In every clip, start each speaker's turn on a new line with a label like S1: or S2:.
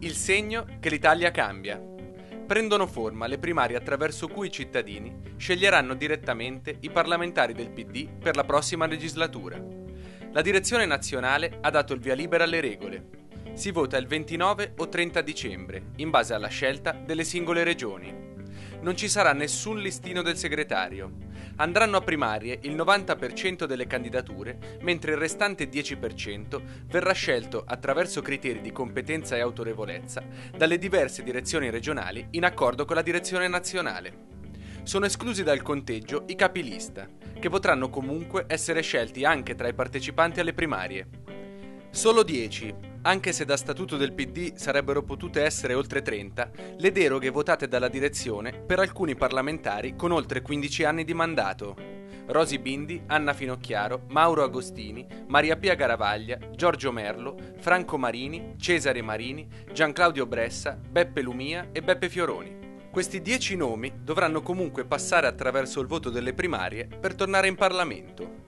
S1: Il segno che l'Italia cambia. Prendono forma le primarie attraverso cui i cittadini sceglieranno direttamente i parlamentari del PD per la prossima legislatura. La direzione nazionale ha dato il via libera alle regole. Si vota il 29 o 30 dicembre, in base alla scelta delle singole regioni. Non ci sarà nessun listino del segretario andranno a primarie il 90% delle candidature, mentre il restante 10% verrà scelto attraverso criteri di competenza e autorevolezza dalle diverse direzioni regionali in accordo con la direzione nazionale. Sono esclusi dal conteggio i capilista, che potranno comunque essere scelti anche tra i partecipanti alle primarie. Solo 10, anche se da statuto del PD sarebbero potute essere oltre 30, le deroghe votate dalla direzione per alcuni parlamentari con oltre 15 anni di mandato. Rosi Bindi, Anna Finocchiaro, Mauro Agostini, Maria Pia Garavaglia, Giorgio Merlo, Franco Marini, Cesare Marini, Gianclaudio Bressa, Beppe Lumia e Beppe Fioroni. Questi dieci nomi dovranno comunque passare attraverso il voto delle primarie per tornare in Parlamento.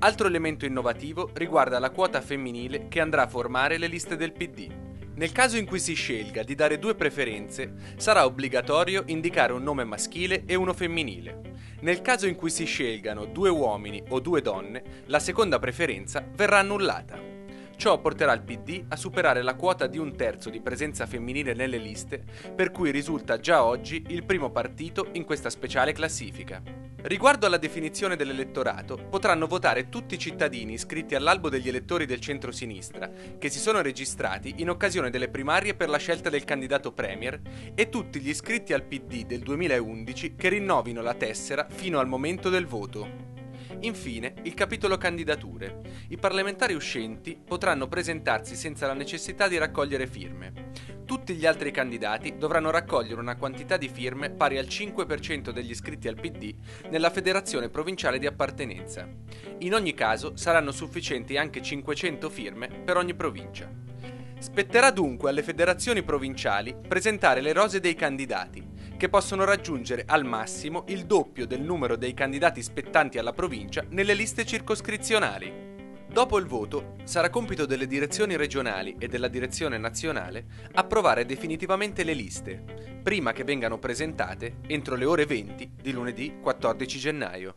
S1: Altro elemento innovativo riguarda la quota femminile che andrà a formare le liste del PD. Nel caso in cui si scelga di dare due preferenze, sarà obbligatorio indicare un nome maschile e uno femminile. Nel caso in cui si scelgano due uomini o due donne, la seconda preferenza verrà annullata. Ciò porterà il PD a superare la quota di un terzo di presenza femminile nelle liste, per cui risulta già oggi il primo partito in questa speciale classifica. Riguardo alla definizione dell'elettorato, potranno votare tutti i cittadini iscritti all'albo degli elettori del centro-sinistra, che si sono registrati in occasione delle primarie per la scelta del candidato Premier, e tutti gli iscritti al PD del 2011 che rinnovino la tessera fino al momento del voto. Infine, il capitolo candidature. I parlamentari uscenti potranno presentarsi senza la necessità di raccogliere firme. Tutti gli altri candidati dovranno raccogliere una quantità di firme pari al 5% degli iscritti al PD nella federazione provinciale di appartenenza. In ogni caso saranno sufficienti anche 500 firme per ogni provincia. Spetterà dunque alle federazioni provinciali presentare le rose dei candidati, che possono raggiungere al massimo il doppio del numero dei candidati spettanti alla provincia nelle liste circoscrizionali. Dopo il voto sarà compito delle direzioni regionali e della direzione nazionale approvare definitivamente le liste, prima che vengano presentate entro le ore 20 di lunedì 14 gennaio.